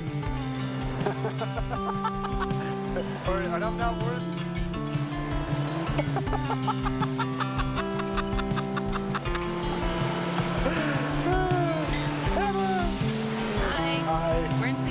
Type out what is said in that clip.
or, and I'm not worth We're in